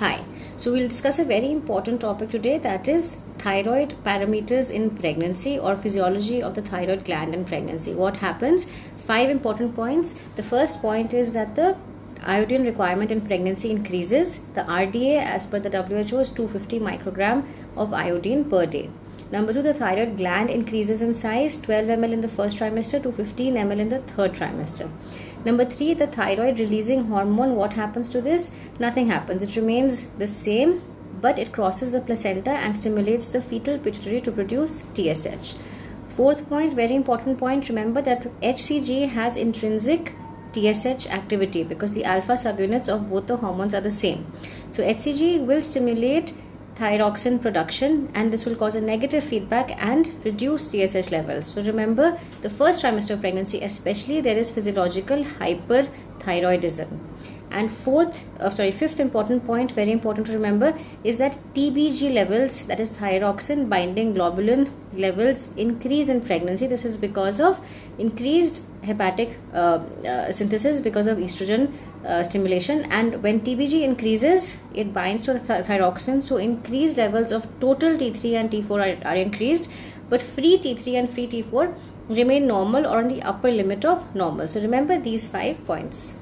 Hi. So we'll discuss a very important topic today that is thyroid parameters in pregnancy or physiology of the thyroid gland in pregnancy. What happens? Five important points. The first point is that the iodine requirement in pregnancy increases. The RDA as per the WHO is 250 microgram of iodine per day. Number two, the thyroid gland increases in size 12 ml in the first trimester to 15 ml in the third trimester. Number three, the thyroid releasing hormone. What happens to this? Nothing happens. It remains the same, but it crosses the placenta and stimulates the fetal pituitary to produce TSH. Fourth point, very important point. Remember that HCG has intrinsic TSH activity because the alpha subunits of both the hormones are the same. So HCG will stimulate thyroxine production and this will cause a negative feedback and reduce TSH levels. So remember the first trimester of pregnancy especially there is physiological hyperthyroidism. And fourth, uh, sorry, fifth important point, very important to remember, is that TBG levels, that is thyroxine binding globulin levels, increase in pregnancy. This is because of increased hepatic uh, uh, synthesis because of estrogen uh, stimulation. And when TBG increases it binds to the th- thyroxine. So increased levels of total T3 and T4 are, are increased but free T3 and free T4 remain normal or on the upper limit of normal. So remember these five points